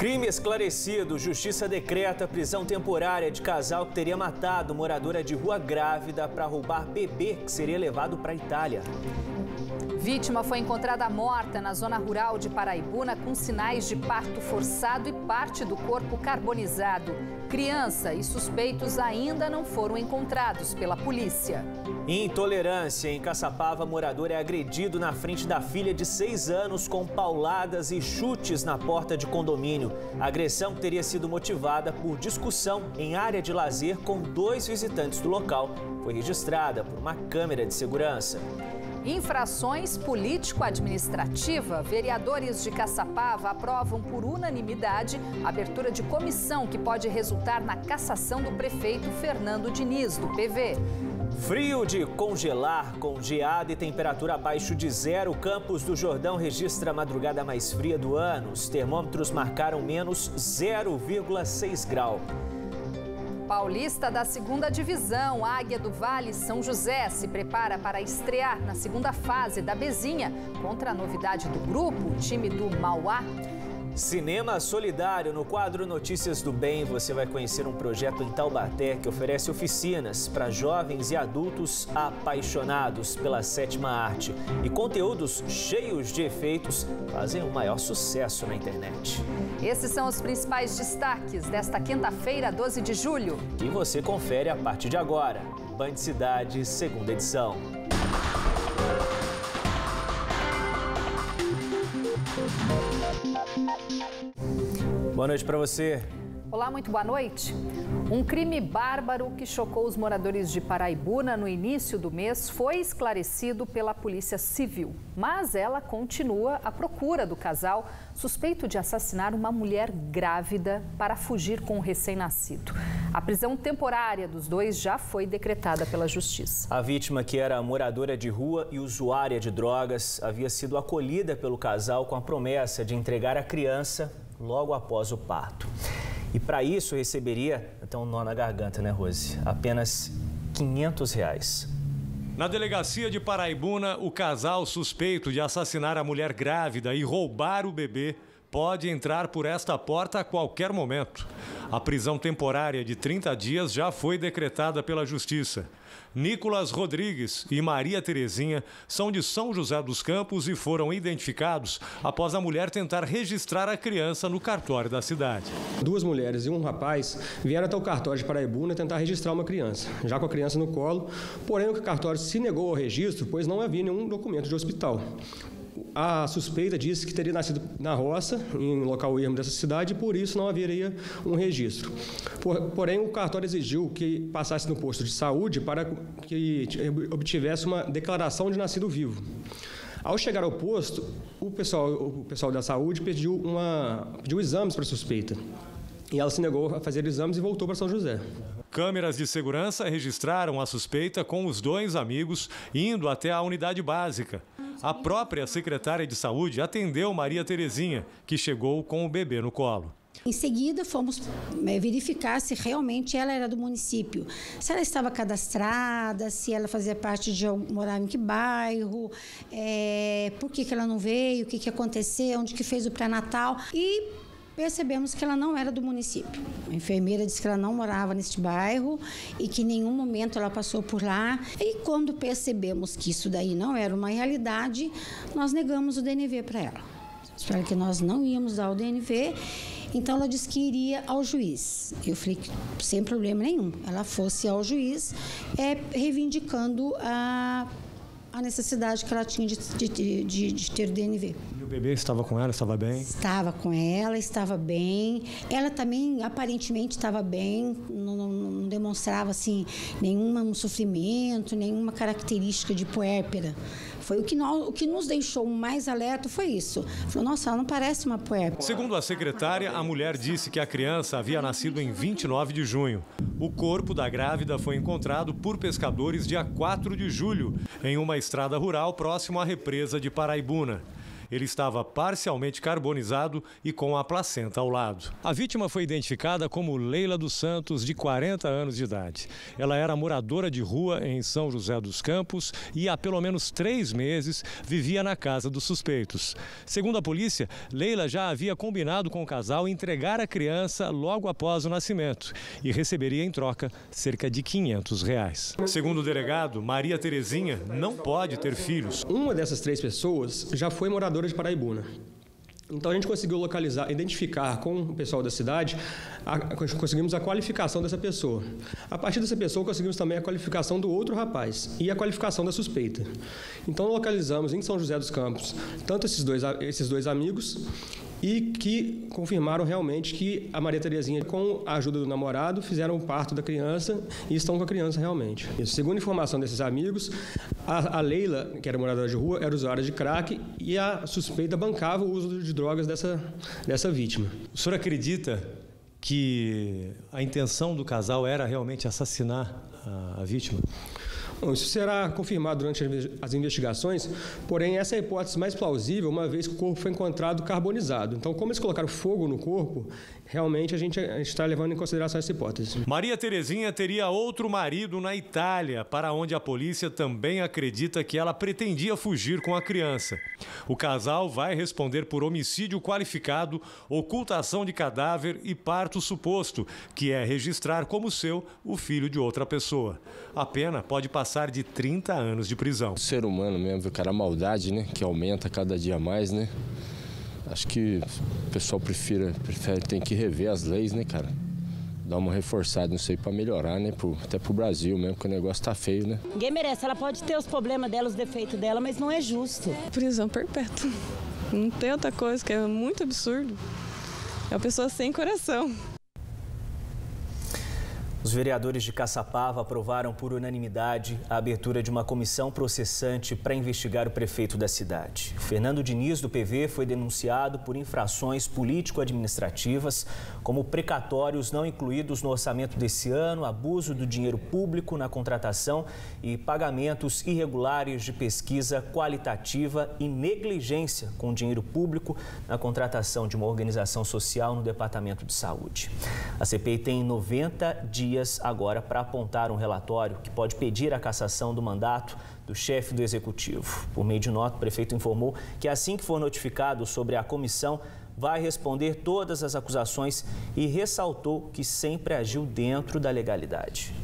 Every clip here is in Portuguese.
Crime esclarecido. Justiça decreta prisão temporária de casal que teria matado moradora de rua grávida para roubar bebê que seria levado para a Itália. Vítima foi encontrada morta na zona rural de Paraibuna com sinais de parto forçado e parte do corpo carbonizado. Criança e suspeitos ainda não foram encontrados pela polícia. Intolerância. Em Caçapava, morador é agredido na frente da filha de seis anos com pauladas e chutes na porta de condomínio. A agressão teria sido motivada por discussão em área de lazer com dois visitantes do local. Foi registrada por uma câmera de segurança. Infrações político-administrativa. Vereadores de Caçapava aprovam por unanimidade a abertura de comissão que pode resultar na cassação do prefeito Fernando Diniz, do PV. Frio de congelar, com e temperatura abaixo de zero, Campos do Jordão registra a madrugada mais fria do ano. Os termômetros marcaram menos 0,6 grau. Paulista da segunda divisão, Águia do Vale São José se prepara para estrear na segunda fase da Bezinha contra a novidade do grupo, o time do Mauá. Cinema Solidário. No quadro Notícias do Bem, você vai conhecer um projeto em Taubaté que oferece oficinas para jovens e adultos apaixonados pela sétima arte. E conteúdos cheios de efeitos fazem o maior sucesso na internet. Esses são os principais destaques desta quinta-feira, 12 de julho. E você confere a partir de agora. Band Cidade, segunda edição. Boa noite para você. Olá, muito boa noite. Um crime bárbaro que chocou os moradores de Paraibuna no início do mês foi esclarecido pela Polícia Civil. Mas ela continua à procura do casal suspeito de assassinar uma mulher grávida para fugir com o recém-nascido. A prisão temporária dos dois já foi decretada pela Justiça. A vítima, que era moradora de rua e usuária de drogas, havia sido acolhida pelo casal com a promessa de entregar a criança logo após o parto. E para isso receberia, até um nó na garganta, né, Rose? Apenas 500 reais. Na delegacia de Paraibuna, o casal suspeito de assassinar a mulher grávida e roubar o bebê pode entrar por esta porta a qualquer momento. A prisão temporária de 30 dias já foi decretada pela Justiça. Nicolas Rodrigues e Maria Terezinha são de São José dos Campos e foram identificados após a mulher tentar registrar a criança no cartório da cidade. Duas mulheres e um rapaz vieram até o cartório de Paraibuna tentar registrar uma criança, já com a criança no colo, porém o cartório se negou ao registro, pois não havia nenhum documento de hospital. A suspeita disse que teria nascido na roça, em local ermo dessa cidade, e por isso não haveria um registro. Porém, o cartório exigiu que passasse no posto de saúde para que obtivesse uma declaração de nascido vivo. Ao chegar ao posto, o pessoal, o pessoal da saúde pediu, uma, pediu exames para a suspeita. E ela se negou a fazer exames e voltou para São José. Câmeras de segurança registraram a suspeita com os dois amigos indo até a unidade básica. A própria secretária de saúde atendeu Maria Terezinha, que chegou com o bebê no colo. Em seguida, fomos é, verificar se realmente ela era do município, se ela estava cadastrada, se ela fazia parte de morar em que bairro, é, por que, que ela não veio, o que, que aconteceu, onde que fez o pré-natal. E percebemos que ela não era do município. A enfermeira disse que ela não morava neste bairro e que em nenhum momento ela passou por lá. E quando percebemos que isso daí não era uma realidade, nós negamos o DNV para ela. Espero que nós não íamos dar o DNV. Então ela disse que iria ao juiz. Eu falei que sem problema nenhum. Ela fosse ao juiz, é, reivindicando a a necessidade que ela tinha de, de, de, de ter DNV. E o bebê estava com ela, estava bem? Estava com ela, estava bem. Ela também aparentemente estava bem, não, não, não demonstrava assim nenhum sofrimento, nenhuma característica de puérpera. Foi o que, nós, o que nos deixou mais alerta foi isso. Falou, nossa, ela não parece uma puérpera. Segundo a secretária, a mulher disse que a criança havia nascido em 29 de junho. O corpo da grávida foi encontrado por pescadores dia 4 de julho, em uma estrada rural próximo à represa de Paraibuna. Ele estava parcialmente carbonizado e com a placenta ao lado. A vítima foi identificada como Leila dos Santos, de 40 anos de idade. Ela era moradora de rua em São José dos Campos e há pelo menos três meses vivia na casa dos suspeitos. Segundo a polícia, Leila já havia combinado com o casal entregar a criança logo após o nascimento e receberia em troca cerca de 500 reais. Segundo o delegado, Maria Terezinha não pode ter filhos. Uma dessas três pessoas já foi moradora de Paraibuna. Então a gente conseguiu localizar, identificar com o pessoal da cidade, a, conseguimos a qualificação dessa pessoa. A partir dessa pessoa conseguimos também a qualificação do outro rapaz e a qualificação da suspeita. Então localizamos em São José dos Campos tanto esses dois, esses dois amigos e que confirmaram realmente que a Maria Terezinha, com a ajuda do namorado, fizeram o parto da criança e estão com a criança realmente. Isso. Segundo informação desses amigos, a, a, Leila, que era moradora de rua, era usuária de crack e a suspeita bancava o uso de drogas dessa, dessa vítima. O senhor acredita que a intenção do casal era realmente assassinar a, a vítima? Bom, isso será confirmado durante as investigações, porém essa é a hipótese mais plausível, uma vez que o corpo foi encontrado carbonizado. Então, como eles colocaram fogo no corpo, realmente a gente está levando em consideração essa hipótese. Maria Terezinha teria outro marido na Itália, para onde a polícia também acredita que ela pretendia fugir com a criança. O casal vai responder por homicídio qualificado, ocultação de cadáver e parto suposto, que é registrar como seu o filho de outra pessoa. A pena pode passar de 30 anos de prisão. O ser humano mesmo, cara, a maldade, né, que aumenta cada dia mais, né? Acho que o pessoal prefere, prefere tem que rever as leis, né, cara? Dar uma reforçada, não sei, para melhorar, né? Pro, até pro Brasil mesmo, porque o negócio tá feio, né? Ninguém merece. Ela pode ter os problemas dela, os defeitos dela, mas não é justo. Prisão perpétua. Não tem outra coisa, que é muito absurdo. É uma pessoa sem coração. Os vereadores de Caçapava aprovaram por unanimidade a abertura de uma comissão processante para investigar o prefeito da cidade. Fernando Diniz, do PV, foi denunciado por infrações político-administrativas, como precatórios não incluídos no orçamento desse ano, abuso do dinheiro público na contratação e pagamentos irregulares de pesquisa qualitativa e negligência com dinheiro público na contratação de uma organização social no Departamento de Saúde. A CPI tem 90 dias dias agora para apontar um relatório que pode pedir a cassação do mandato do chefe do executivo. Por meio de nota, o prefeito informou que assim que for notificado sobre a comissão, vai responder todas as acusações e ressaltou que sempre agiu dentro da legalidade.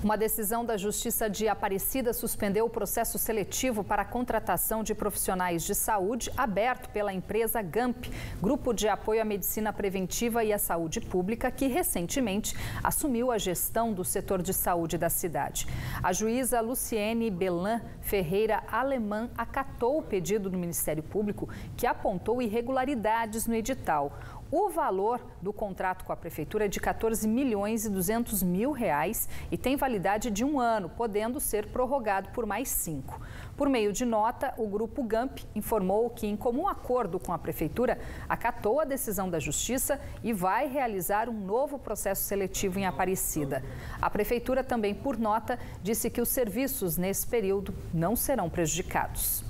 Uma decisão da Justiça de Aparecida suspendeu o processo seletivo para a contratação de profissionais de saúde aberto pela empresa GAMP, Grupo de Apoio à Medicina Preventiva e à Saúde Pública, que recentemente assumiu a gestão do setor de saúde da cidade. A juíza Luciene Belan Ferreira Alemã acatou o pedido do Ministério Público, que apontou irregularidades no edital. O valor do contrato com a prefeitura é de 14 milhões e 200 mil reais e tem validade de um ano, podendo ser prorrogado por mais cinco. Por meio de nota, o grupo GAMP informou que, em comum acordo com a prefeitura, acatou a decisão da justiça e vai realizar um novo processo seletivo em Aparecida. A prefeitura também, por nota, disse que os serviços nesse período não serão prejudicados.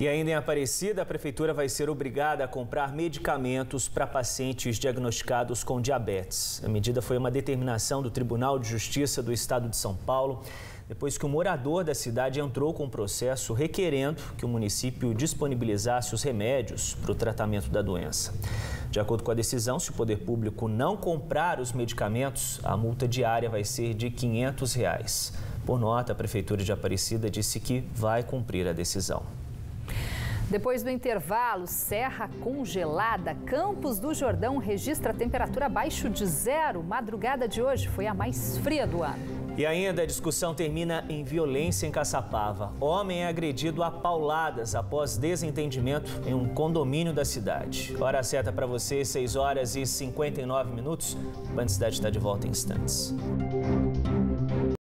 E ainda em Aparecida, a prefeitura vai ser obrigada a comprar medicamentos para pacientes diagnosticados com diabetes. A medida foi uma determinação do Tribunal de Justiça do Estado de São Paulo, depois que um morador da cidade entrou com um processo requerendo que o município disponibilizasse os remédios para o tratamento da doença. De acordo com a decisão, se o poder público não comprar os medicamentos, a multa diária vai ser de 500 reais. Por nota, a Prefeitura de Aparecida disse que vai cumprir a decisão. Depois do intervalo, Serra congelada, Campos do Jordão registra temperatura abaixo de zero. Madrugada de hoje foi a mais fria do ano. E ainda a discussão termina em violência em Caçapava. Homem é agredido a pauladas após desentendimento em um condomínio da cidade. Hora certa para você, 6 horas e 59 minutos. Band Cidade está de volta em instantes.